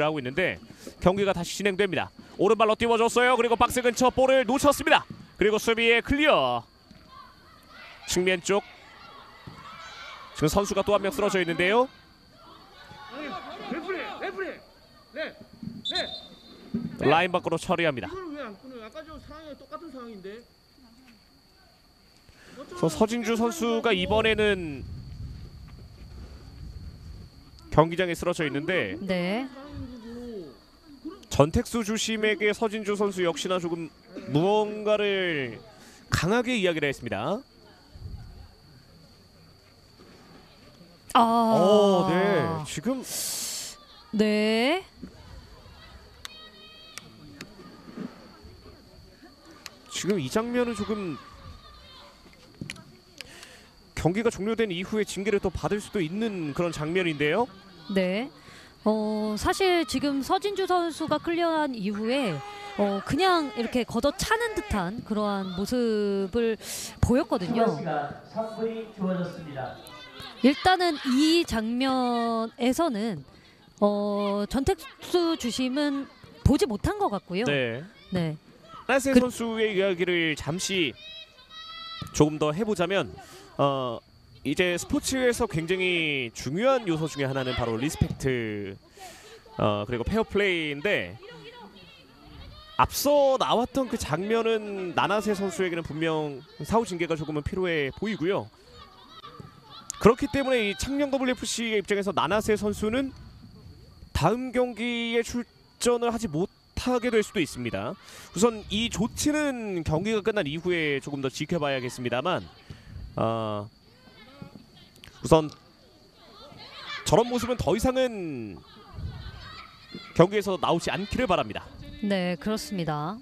하고 있는데 경기가 다시 진행됩니다. 오른발로 띄워줬어요. 그리고 박스 근처 볼을 놓쳤습니다. 그리고 수비에 클리어. 측면 쪽 지금 선수가 또 한 명 쓰러져 있는데요. 라인 밖으로 처리합니다. 서진주 선수가 이번에는 경기장에 쓰러져 있는데 네. 전택수 주심에게 서진주 선수 역시나 조금 무언가를 강하게 이야기를 했습니다. 아. 어, 네. 지금 네. 지금 이 장면은 조금 경기가 종료된 이후에 징계를 또 받을 수도 있는 그런 장면인데요. 네. 어, 사실 지금 서진주 선수가 클리어한 이후에 어, 그냥 이렇게 걷어차는 듯한 그러한 모습을 보였거든요. 시간 3분이 주어졌습니다. 일단은 이 장면에서는 어, 전택수 주심은 보지 못한 것 같고요. 네. 네. 하나세 그- 선수의 이야기를 잠시 조금 더 해보자면 어 이제 스포츠에서 굉장히 중요한 요소 중에 하나는 바로 respect 어 그리고 페어플레이인데 앞서 나왔던 그 장면은 나나세 선수에게는 분명 사후 징계가 조금은 필요해 보이고요. 그렇기 때문에 이 창녕 WFC의 입장에서 나나세 선수는 다음 경기에 출전을 하지 못하게 될 수도 있습니다. 우선 이 조치는 경기가 끝난 이후에 조금 더 지켜봐야겠습니다만 어, 우선 저런 모습은 더 이상은 경기에서 나오지 않기를 바랍니다. 네, 그렇습니다.